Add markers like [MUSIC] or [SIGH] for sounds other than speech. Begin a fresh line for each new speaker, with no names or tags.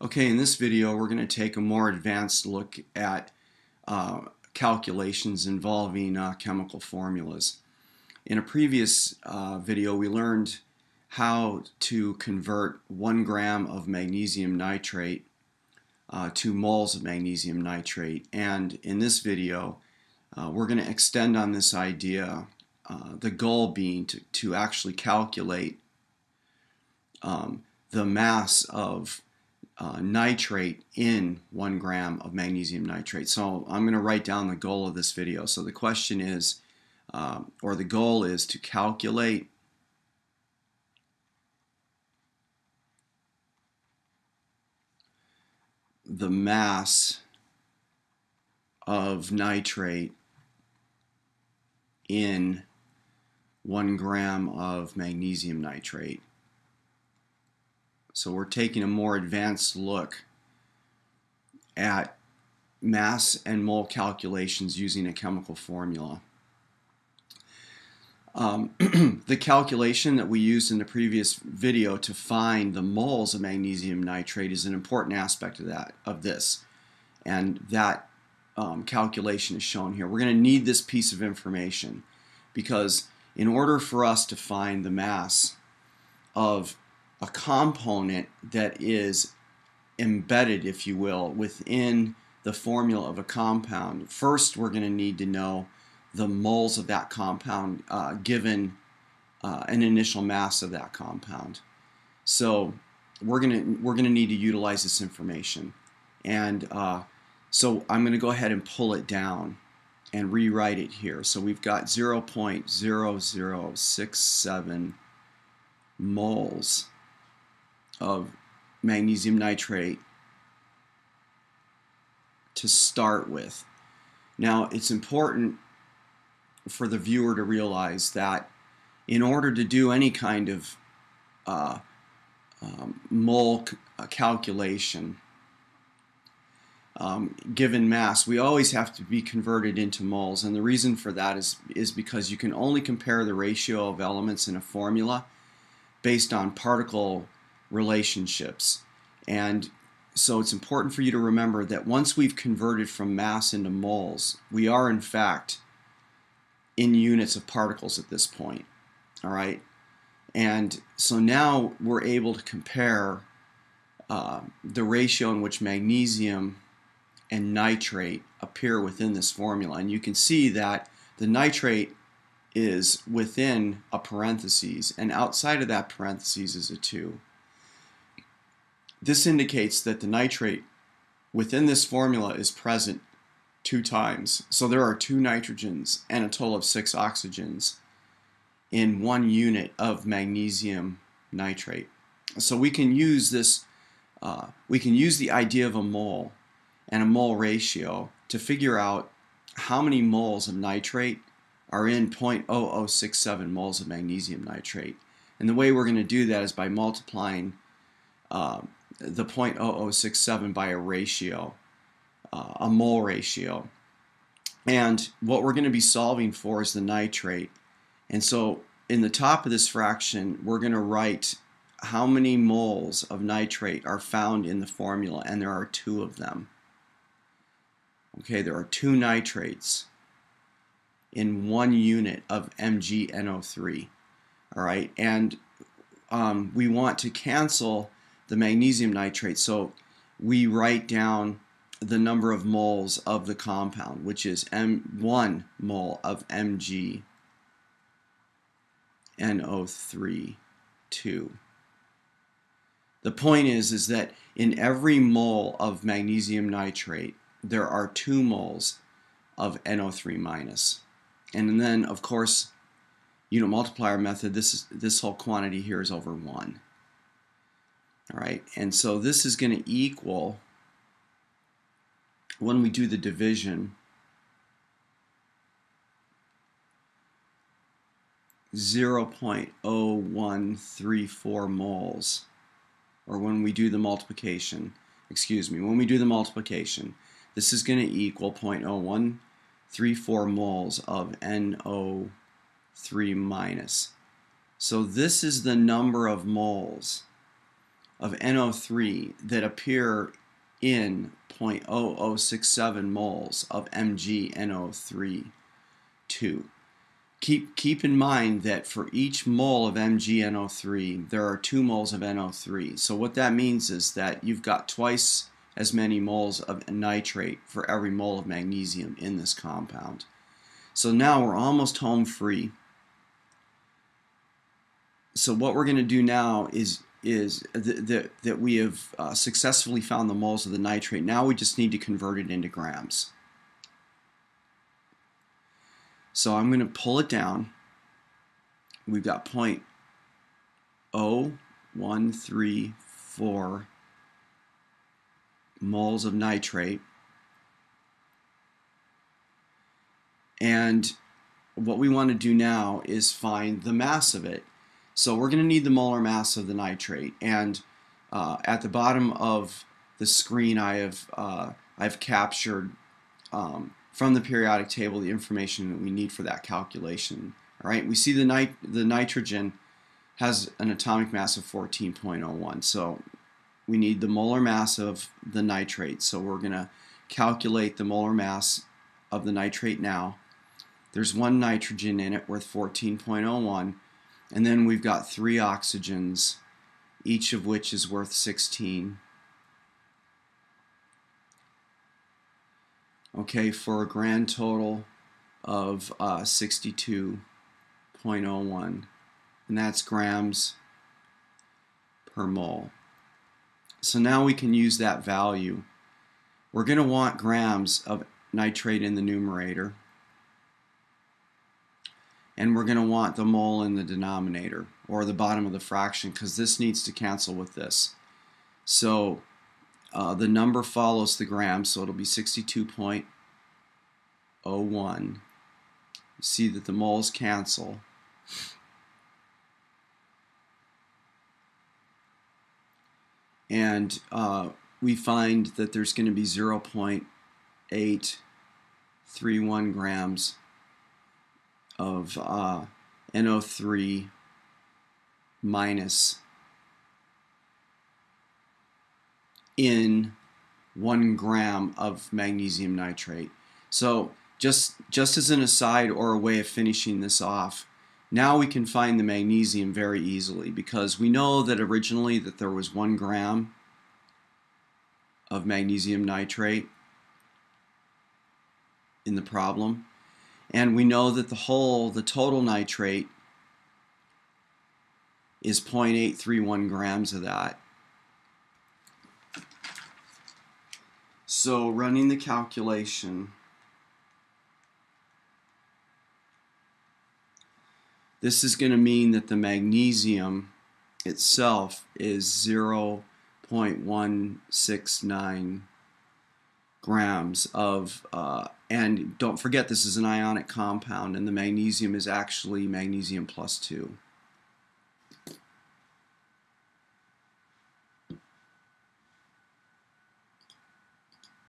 Okay, in this video we're going to take a more advanced look at uh, calculations involving uh, chemical formulas. In a previous uh, video we learned how to convert one gram of magnesium nitrate uh, to moles of magnesium nitrate and in this video uh, we're going to extend on this idea uh, the goal being to, to actually calculate um, the mass of uh, nitrate in one gram of magnesium nitrate. So I'm going to write down the goal of this video. So the question is, um, or the goal is to calculate the mass of nitrate in one gram of magnesium nitrate. So we're taking a more advanced look at mass and mole calculations using a chemical formula. Um, [CLEARS THROAT] the calculation that we used in the previous video to find the moles of magnesium nitrate is an important aspect of that of this and that um, calculation is shown here. We're going to need this piece of information because in order for us to find the mass of a component that is embedded, if you will, within the formula of a compound. First, we're going to need to know the moles of that compound uh, given uh, an initial mass of that compound. So we're going to we're going to need to utilize this information, and uh, so I'm going to go ahead and pull it down and rewrite it here. So we've got 0.0067 moles of magnesium nitrate to start with. Now, it's important for the viewer to realize that in order to do any kind of uh, um, mole uh, calculation, um, given mass, we always have to be converted into moles. And the reason for that is, is because you can only compare the ratio of elements in a formula based on particle relationships. And so it's important for you to remember that once we've converted from mass into moles, we are in fact in units of particles at this point. All right? And so now we're able to compare uh, the ratio in which magnesium and nitrate appear within this formula. And you can see that the nitrate is within a parenthesis, and outside of that parenthesis is a 2. This indicates that the nitrate within this formula is present two times. So there are two nitrogens and a total of six oxygens in one unit of magnesium nitrate. So we can use this, uh, we can use the idea of a mole and a mole ratio to figure out how many moles of nitrate are in 0.0067 moles of magnesium nitrate. And the way we're going to do that is by multiplying uh, the 0.0067 by a ratio, uh, a mole ratio. And what we're going to be solving for is the nitrate. And so in the top of this fraction, we're going to write how many moles of nitrate are found in the formula, and there are two of them. Okay, there are two nitrates in one unit of MgNO3. All right, and um, we want to cancel the magnesium nitrate. So we write down the number of moles of the compound, which is M1 mole of Mg NO3 2. The point is is that in every mole of magnesium nitrate there are 2 moles of NO3 minus. And then of course you know, multiplier method this is this whole quantity here is over 1. All right, and so this is going to equal, when we do the division, 0.0134 moles, or when we do the multiplication, excuse me, when we do the multiplication, this is going to equal 0.0134 moles of NO3 minus. So this is the number of moles of NO3 that appear in 0.0067 moles of MgNO3 2. Keep, keep in mind that for each mole of MgNO3, there are 2 moles of NO3. So what that means is that you've got twice as many moles of nitrate for every mole of magnesium in this compound. So now we're almost home free. So what we're going to do now is is that, that we have uh, successfully found the moles of the nitrate. Now we just need to convert it into grams. So I'm going to pull it down. We've got point oh one three four moles of nitrate. And what we want to do now is find the mass of it. So we're going to need the molar mass of the nitrate. And uh, at the bottom of the screen, I have uh, I've captured um, from the periodic table the information that we need for that calculation. All right, we see the nit the nitrogen has an atomic mass of 14.01. So we need the molar mass of the nitrate. So we're going to calculate the molar mass of the nitrate now. There's one nitrogen in it worth 14.01. And then we've got three oxygens, each of which is worth 16. Okay, for a grand total of uh, 62.01. And that's grams per mole. So now we can use that value. We're going to want grams of nitrate in the numerator and we're going to want the mole in the denominator or the bottom of the fraction because this needs to cancel with this. So uh, the number follows the gram, so it'll be 62.01. You see that the moles cancel. And uh, we find that there's going to be 0.831 grams of uh, NO3 minus in one gram of magnesium nitrate. So just, just as an aside or a way of finishing this off, now we can find the magnesium very easily because we know that originally that there was one gram of magnesium nitrate in the problem. And we know that the whole, the total nitrate, is 0.831 grams of that. So running the calculation, this is going to mean that the magnesium itself is 0.169 grams of uh, and don't forget this is an ionic compound and the magnesium is actually magnesium plus 2.